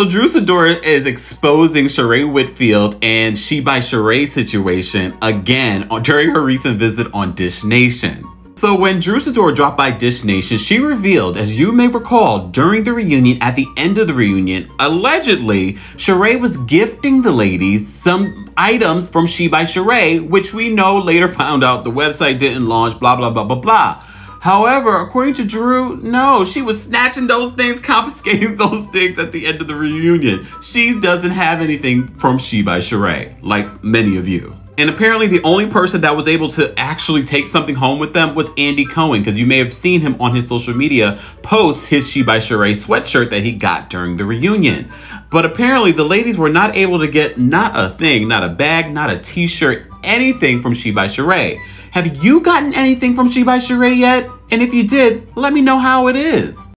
So Drew Sidora is exposing Sheree Whitfield and She by Sheree situation again during her recent visit on Dish Nation. So when Drew Sidora dropped by Dish Nation, she revealed, as you may recall, during the reunion, at the end of the reunion, allegedly, Sheree was gifting the ladies some items from She by Sheree, which we know later found out the website didn't launch, blah, blah, blah, blah, blah. However, according to Drew, no, she was snatching those things, confiscating those things at the end of the reunion. She doesn't have anything from She by Sheree, like many of you. And apparently the only person that was able to actually take something home with them was Andy Cohen, because you may have seen him on his social media post his She by Sheree sweatshirt that he got during the reunion. But apparently the ladies were not able to get not a thing, not a bag, not a t-shirt, anything from She by Sheree. Have you gotten anything from She by Sheree yet? And if you did, let me know how it is.